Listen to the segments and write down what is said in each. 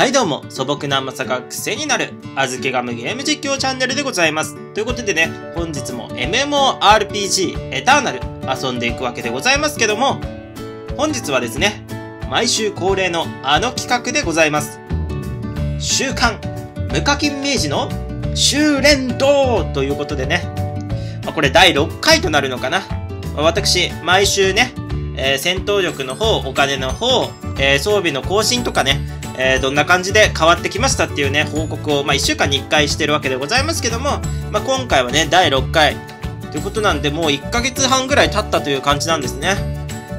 はいどうも、素朴な甘さが癖になる、あずけガムゲーム実況チャンネルでございます。ということでね、本日も MMORPG エターナル遊んでいくわけでございますけども、本日はですね、毎週恒例のあの企画でございます。週刊無課金明治の修練道ということでね、ま、これ第6回となるのかな。私、毎週ね、えー、戦闘力の方、お金の方、えー、装備の更新とかね、えー、どんな感じで変わってきましたっていうね、報告を、まあ、1週間に1回してるわけでございますけども、まあ、今回はね、第6回ということなんで、もう1ヶ月半ぐらい経ったという感じなんですね。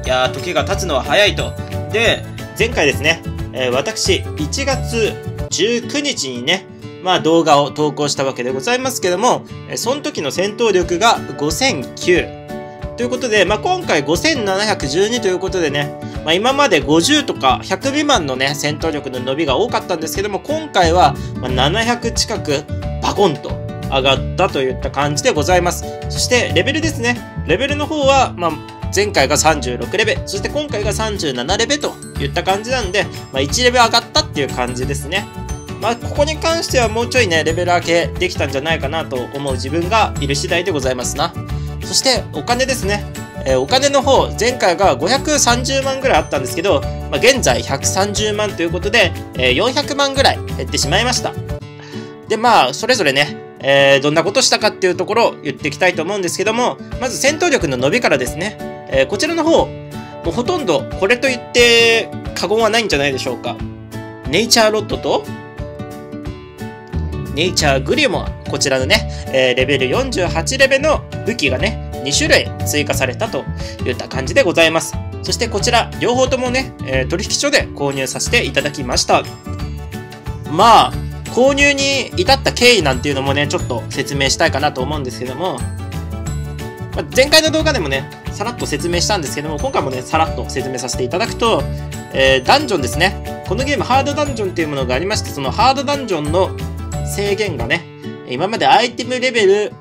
いやー、時が経つのは早いと。で、前回ですね、えー、私、1月19日にね、まあ動画を投稿したわけでございますけども、その時の戦闘力が5009。ということで、まあ、今回5712ということでね、まあ、今まで50とか100未満のね、戦闘力の伸びが多かったんですけども、今回は700近くバコンと上がったといった感じでございます。そしてレベルですね。レベルの方は、まあ、前回が36レベル、そして今回が37レベルといった感じなんで、まあ、1レベル上がったっていう感じですね。まあ、ここに関してはもうちょいね、レベル上げできたんじゃないかなと思う自分がいる次第でございますな。そしてお金ですね。えー、お金の方、前回が530万ぐらいあったんですけど、まあ、現在130万ということで、えー、400万ぐらい減ってしまいました。で、まあ、それぞれね、えー、どんなことしたかっていうところを言っていきたいと思うんですけども、まず戦闘力の伸びからですね、え、こちらの方、もうほとんどこれと言って過言はないんじゃないでしょうか。ネイチャーロットと、ネイチャーグリュモア、こちらのね、え、レベル48レベルの武器がね、2種類追加されたといった感じでございます。そしてこちら、両方ともね、え、取引所で購入させていただきました。まあ、購入に至った経緯なんていうのもね、ちょっと説明したいかなと思うんですけども、ま、前回の動画でもね、さらっと説明したんですけども、今回もね、さらっと説明させていただくと、えー、ダンジョンですね。このゲーム、ハードダンジョンっていうものがありまして、そのハードダンジョンの制限がね、今までアイテムレベル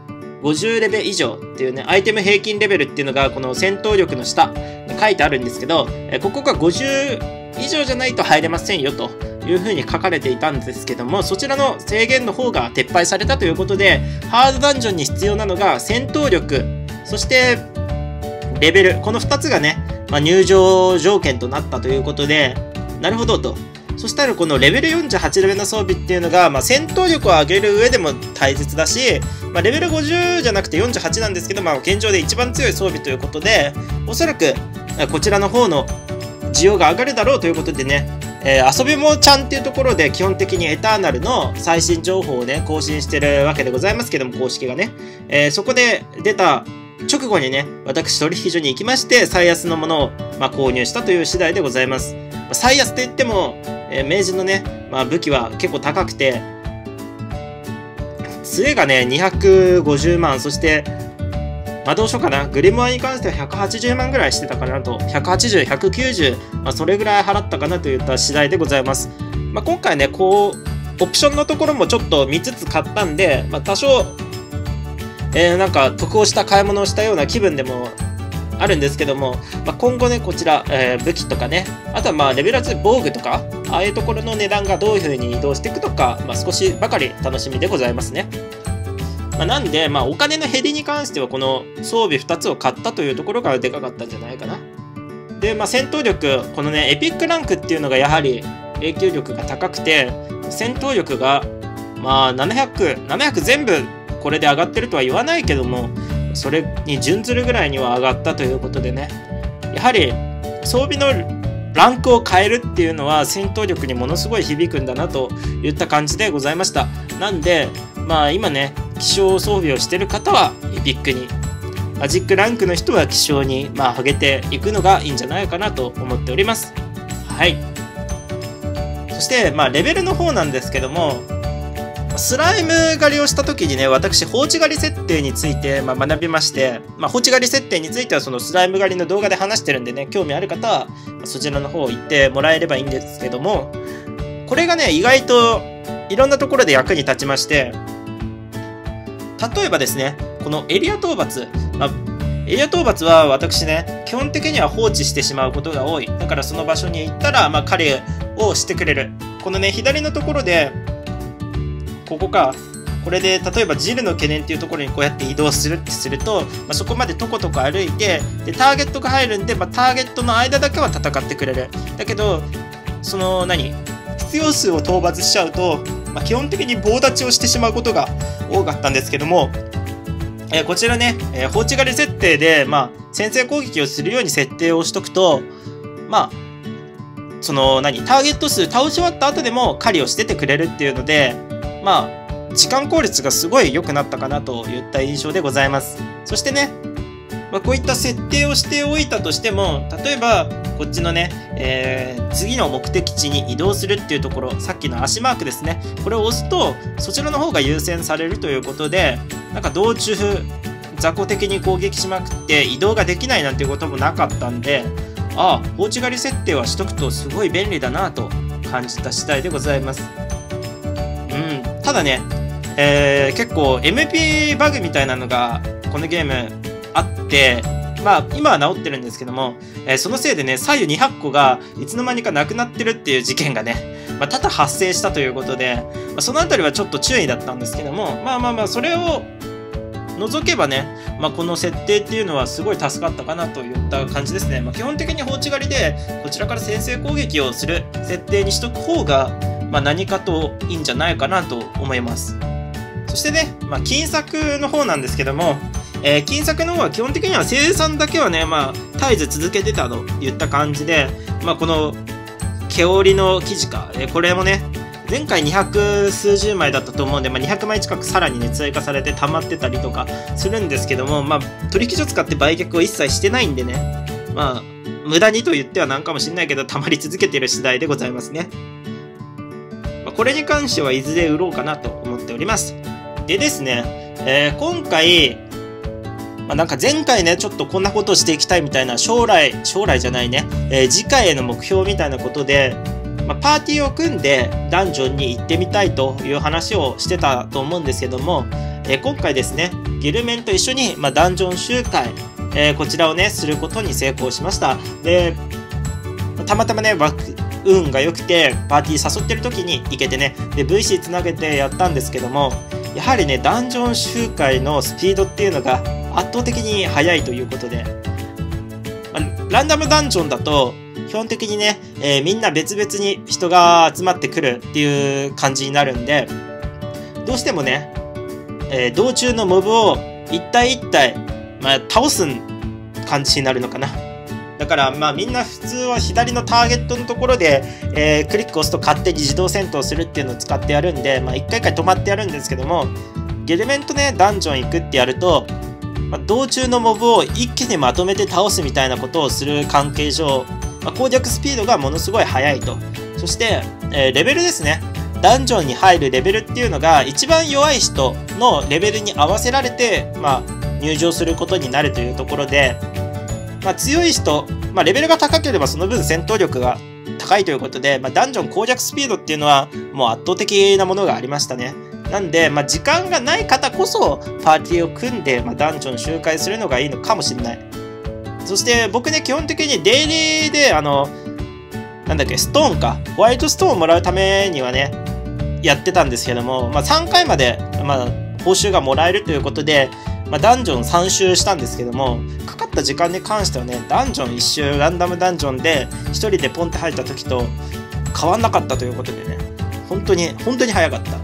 50レベル以上っていうね、アイテム平均レベルっていうのがこの戦闘力の下に書いてあるんですけど、ここが50以上じゃないと入れませんよというふうに書かれていたんですけども、そちらの制限の方が撤廃されたということで、ハードダンジョンに必要なのが戦闘力、そしてレベル、この2つがね、まあ、入場条件となったということで、なるほどと。そしたらこのレベル48レベルの装備っていうのが、まあ、戦闘力を上げる上でも大切だし、まあ、レベル50じゃなくて48なんですけど、まあ、現状で一番強い装備ということで、おそらくこちらの方の需要が上がるだろうということでね、えー、遊びもちゃんっていうところで基本的にエターナルの最新情報をね、更新してるわけでございますけども、公式がね。えー、そこで出た直後にね、私取引所に行きまして、最安のものを、まあ、購入したという次第でございます。最安って言っても、えー、明治のね、まあ、武器は結構高くて、杖がね、250万、そして、魔導書かな。グリモアに関しては180万ぐらいしてたかなと、180、190、まあ、それぐらい払ったかなといった次第でございます。まあ、今回ね、こう、オプションのところもちょっと見つつ買ったんで、まあ、多少、えー、なんか得をした買い物をしたような気分でもあるんですけども、まあ、今後ね、こちら、えー、武器とかね、あとはまあレベル2防具とか、ああいうところの値段がどういう風に移動していくとか、まあ、少しばかり楽しみでございますね。まあ、なんで、まあ、お金の減りに関しては、この装備2つを買ったというところがでかかったんじゃないかな。で、まあ、戦闘力、このね、エピックランクっていうのがやはり影響力が高くて、戦闘力が、まあ、700、700全部これで上がってるとは言わないけども、それに準ずるぐらいには上がったということでねやはり装備のランクを変えるっていうのは戦闘力にものすごい響くんだなといった感じでございました。なんでまあ今ね気象装備をしてる方はエピックにマジックランクの人は気象にまあ上げていくのがいいんじゃないかなと思っております。はい。そしてまあレベルの方なんですけどもスライム狩りをした時にね、私、放置狩り設定について、まあ、学びまして、まあ、放置狩り設定については、そのスライム狩りの動画で話してるんでね、興味ある方は、そちらの方行ってもらえればいいんですけども、これがね、意外といろんなところで役に立ちまして、例えばですね、このエリア討伐、まあ、エリア討伐は私ね、基本的には放置してしまうことが多い。だからその場所に行ったら、まあ、狩りをしてくれる。このね、左のところで、ここか、これで例えばジルの懸念っていうところにこうやって移動するってすると、まあ、そこまでとことこ歩いてでターゲットが入るんで、まあ、ターゲットの間だけは戦ってくれる。だけどその何？必要数を討伐しちゃうと、まあ、基本的に棒立ちをしてしまうことが多かったんですけども、えー、こちらね、えー、放置狩り設定で、まあ、先制攻撃をするように設定をしとくとまあその何？ターゲット数倒し終わった後でも狩りをしててくれるっていうのでまあ時間効率がすごい良くなったかなといった印象でございます。そしてね、まあ、こういった設定をしておいたとしても、例えば、こっちのね、えー、次の目的地に移動するっていうところ、さっきの足マークですね。これを押すと、そちらの方が優先されるということで、なんか道中、雑魚的に攻撃しまくって移動ができないなんていうこともなかったんで、ああ、放置狩り設定はしとくとすごい便利だなと感じた次第でございます。ただね、えー、結構 MP バグみたいなのがこのゲームあって、まあ今は治ってるんですけども、えー、そのせいでね、左右200個がいつの間にかなくなってるっていう事件がね、まあ、多々発生したということで、まあ、そのあたりはちょっと注意だったんですけども、まあまあまあ、それを除けばね、まあ、この設定っていうのはすごい助かったかなといった感じですね。まあ、基本的に放置狩りで、こちらから先制攻撃をする設定にしとく方が、まあ、何かといいんじゃないかなと思います。そしてね、まあ、金策の方なんですけども、えー、金策の方は基本的には生産だけはね、まあ、絶えず続けてたといった感じで、まあ、この、毛織の生地か、えー、これもね、前回200数十枚だったと思うんで、まあ、200枚近くさらにね、追加されて溜まってたりとかするんですけども、まあ、取引所使って売却を一切してないんでね、まあ、無駄にと言ってはなんかもしんないけど、溜まり続けてる次第でございますね。これに関してはいずれ売ろうかなと思っております。でですね、えー、今回、まあ、なんか前回ね、ちょっとこんなことをしていきたいみたいな、将来、将来じゃないね、えー、次回への目標みたいなことで、まあ、パーティーを組んでダンジョンに行ってみたいという話をしてたと思うんですけども、えー、今回ですね、ゲルメンと一緒に、まあ、ダンジョン集会、え、こちらをね、することに成功しました。で、たまたまね、運が良くて、パーティー誘ってる時に行けてね、で、VC つなげてやったんですけども、やはりね、ダンジョン集会のスピードっていうのが圧倒的に速いということで、まあ、ランダムダンジョンだと、基本的にね、えー、みんな別々に人が集まってくるっていう感じになるんで、どうしてもね、えー、道中のモブを一体一体、まあ、倒す感じになるのかな。だから、まあみんな普通は左のターゲットのところで、えー、クリックを押すと勝手に自動戦闘するっていうのを使ってやるんで、まあ一回一回止まってやるんですけども、ゲルメントね、ダンジョン行くってやると、まあ、道中のモブを一気にまとめて倒すみたいなことをする関係上、まあ、攻略スピードがものすごい速いと。そして、えー、レベルですね。ダンジョンに入るレベルっていうのが一番弱い人のレベルに合わせられて、まあ、入場することになるというところで、まあ、強い人、まあ、レベルが高ければその分戦闘力が高いということで、まあ、ダンジョン攻略スピードっていうのはもう圧倒的なものがありましたね。なんで、まあ、時間がない方こそパーティーを組んで、まあ、ダンジョン周回するのがいいのかもしれない。そして僕ね、基本的にデイリーで、あの、なんだっけ、ストーンか。ホワイトストーンをもらうためにはね、やってたんですけども、まあ、3回まで、まあ、報酬がもらえるということで、まあ、ダンジョン3周したんですけども、かかった時間に関してはね、ダンジョン1周、ランダムダンジョンで1人でポンって入った時と変わんなかったということでね、本当に、本当に早かった。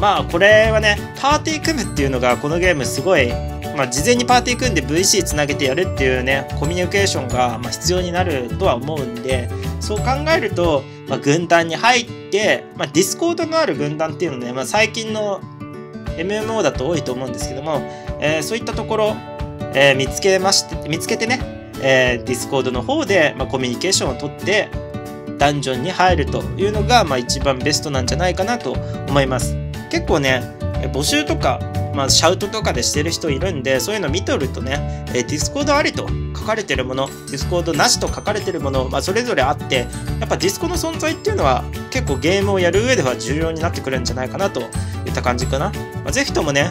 まあこれはね、パーティー組むっていうのがこのゲームすごい、まあ事前にパーティー組んで VC つなげてやるっていうね、コミュニケーションがま必要になるとは思うんで、そう考えると、まあ、軍団に入って、まあ、ディスコードのある軍団っていうのね、まあ、最近の MMO だと多いと思うんですけども、えー、そういったところ、えー、見つけまして、見つけてね、えー、ディスコードの方で、まあ、コミュニケーションをとって、ダンジョンに入るというのが、まあ、一番ベストなんじゃないかなと思います。結構ね、募集とか、まあ、シャウトとかでしてる人いるんで、そういうの見とるとね、えディスコードありと書かれてるもの、ディスコードなしと書かれてるもの、まあ、それぞれあって、やっぱディスコの存在っていうのは結構ゲームをやる上では重要になってくるんじゃないかなといった感じかな。まあ、ぜひともね、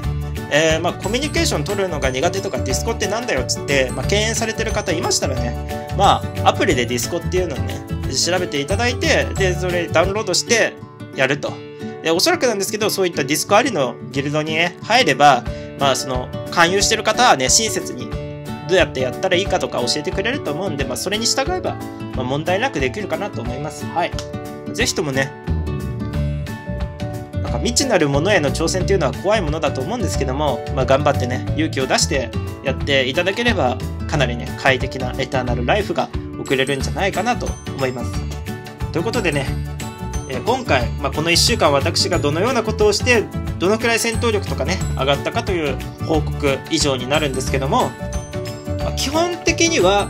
えー、まあ、コミュニケーション取るのが苦手とかディスコってなんだよっつって、まあ、敬遠されてる方いましたらね、まあ、アプリでディスコっていうのをね、調べていただいて、で、それダウンロードしてやると。で、おそらくなんですけど、そういったディスコありのギルドに、ね、入れば、まあ、その、勧誘してる方はね、親切にどうやってやったらいいかとか教えてくれると思うんで、まあ、それに従えば、ま、問題なくできるかなと思います。はい。ぜひともね、か未知なるものへの挑戦っていうのは怖いものだと思うんですけども、まあ、頑張ってね、勇気を出してやっていただければ、かなりね、快適なエターナルライフが送れるんじゃないかなと思います。ということでね、え今回、まあ、この1週間私がどのようなことをしてどのくらい戦闘力とかね上がったかという報告以上になるんですけども、まあ、基本的には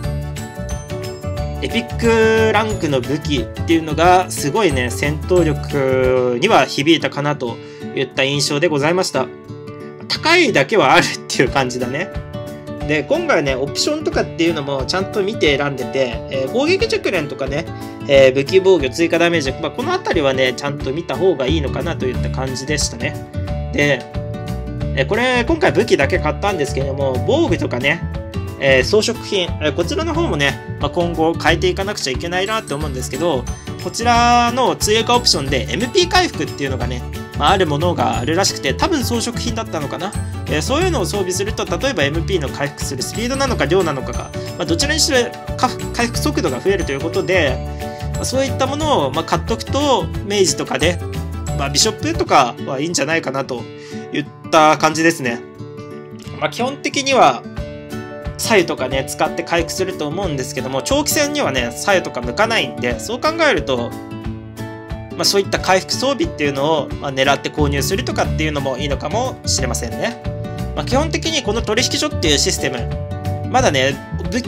エピックランクの武器っていうのがすごいね戦闘力には響いたかなといった印象でございました高いだけはあるっていう感じだねで今回ねオプションとかっていうのもちゃんと見て選んでて、えー、攻撃熟練とかねえー、武器防御追加ダメージ、まあ、この辺りはね、ちゃんと見た方がいいのかなといった感じでしたね。で、これ、今回武器だけ買ったんですけども、防具とかね、えー、装飾品、えこちらの方もね、まあ、今後変えていかなくちゃいけないなって思うんですけど、こちらの追加オプションで MP 回復っていうのがね、まあ、あるものがあるらしくて、多分装飾品だったのかな。えー、そういうのを装備すると、例えば MP の回復するスピードなのか量なのかが、まあ、どちらにしろ回復速度が増えるということで、ま、そういったものをま買っとくと明治とかで、ま、ビショップとかはいいんじゃないかなといった感じですね。ま、基本的には左右とかね使って回復すると思うんですけども長期戦にはね左右とか向かないんでそう考えると、まあ、そういった回復装備っていうのを、ま狙って購入するとかっていうのもいいのかもしれませんね。まあ、基本的にこの取引所っていうシステムまだね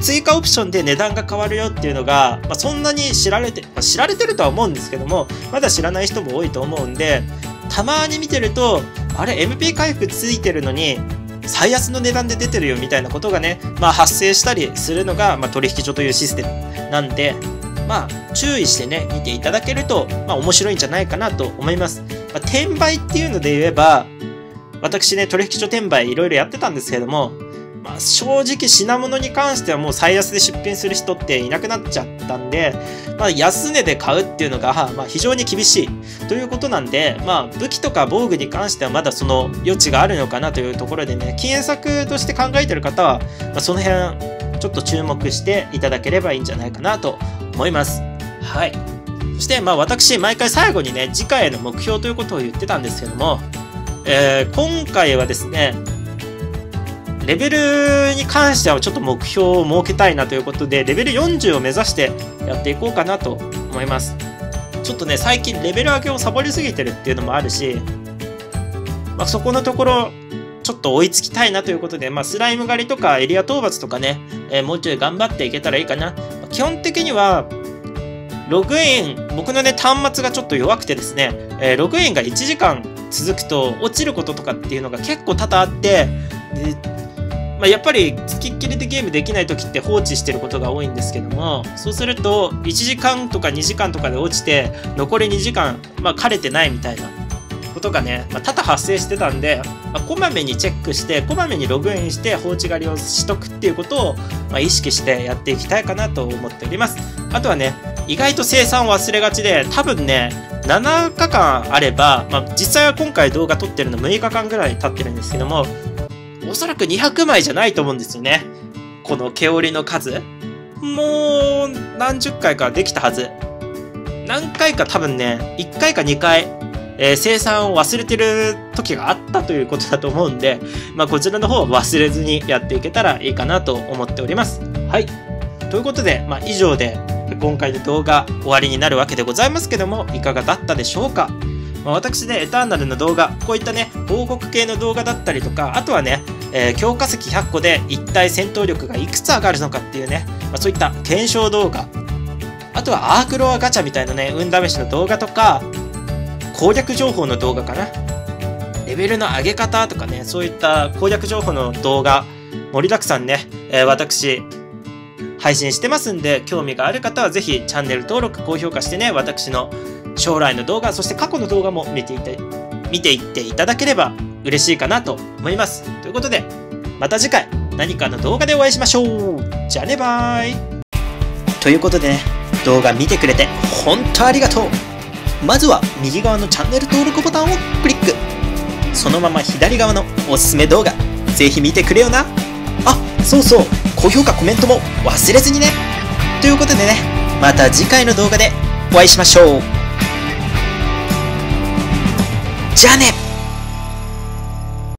追加オプションで値段が変わるよっていうのが、まあ、そんなに知られて、まあ、知られてるとは思うんですけども、まだ知らない人も多いと思うんで、たまに見てると、あれ、MP 回復ついてるのに、最安の値段で出てるよみたいなことがね、まあ、発生したりするのが、まあ、取引所というシステムなんで、まあ、注意してね、見ていただけると、まあ、面白いんじゃないかなと思います。まあ、転売っていうので言えば、私ね、取引所転売いろいろやってたんですけども、まあ、正直品物に関してはもう最安で出品する人っていなくなっちゃったんで、まあ、安値で買うっていうのが、まあ、非常に厳しいということなんで、まあ、武器とか防具に関してはまだその余地があるのかなというところでね、禁煙策として考えてる方は、まあ、その辺ちょっと注目していただければいいんじゃないかなと思います。はい。そして、まあ私、毎回最後にね、次回への目標ということを言ってたんですけども、えー、今回はですね、レベルに関してはちょっと目標を設けたいなということで、レベル40を目指してやっていこうかなと思います。ちょっとね、最近レベル上げをサボりすぎてるっていうのもあるし、まあ、そこのところ、ちょっと追いつきたいなということで、まあ、スライム狩りとかエリア討伐とかね、えー、もうちょい頑張っていけたらいいかな。ま、基本的には、ログイン、僕のね、端末がちょっと弱くてですね、えー、ログインが1時間続くと落ちることとかっていうのが結構多々あって、まあ、やっぱり付きっきりでゲームできない時って放置してることが多いんですけどもそうすると1時間とか2時間とかで落ちて残り2時間、まあ、枯れてないみたいなことがね、まあ、多々発生してたんで、まあ、こまめにチェックしてこまめにログインして放置狩りをしとくっていうことを、まあ、意識してやっていきたいかなと思っております。あとはね意外と生産を忘れがちで多分ね7日間あれば、まあ、実際は今回動画撮ってるの6日間ぐらい経ってるんですけどもおそらく200枚じゃないと思うんですよね。この毛織の数。もう何十回かできたはず。何回か多分ね、1回か2回、えー、生産を忘れてる時があったということだと思うんで、まあ、こちらの方を忘れずにやっていけたらいいかなと思っております。はい。ということで、まあ、以上で今回の動画終わりになるわけでございますけども、いかがだったでしょうかまあ、私ね、エターナルの動画、こういったね、報告系の動画だったりとか、あとはね、えー、強化石100個で一体戦闘力がいくつ上がるのかっていうね、まあ、そういった検証動画、あとはアークロアガチャみたいなね、運試しの動画とか、攻略情報の動画かな。レベルの上げ方とかね、そういった攻略情報の動画、盛りだくさんね、えー、私、配信してますんで、興味がある方はぜひチャンネル登録、高評価してね、私の将来の動画、そして過去の動画も見ていて、見ていっていただければ嬉しいかなと思います。ということで、また次回何かの動画でお会いしましょう。じゃあねバイ。ということでね、動画見てくれて本当ありがとう。まずは右側のチャンネル登録ボタンをクリック。そのまま左側のおすすめ動画ぜひ見てくれよな。あそうそう。高評価コメントも忘れずにね。ということでねまた次回の動画でお会いしましょう。じゃあね。